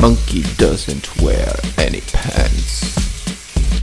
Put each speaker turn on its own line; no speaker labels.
Monkey doesn't wear any pants.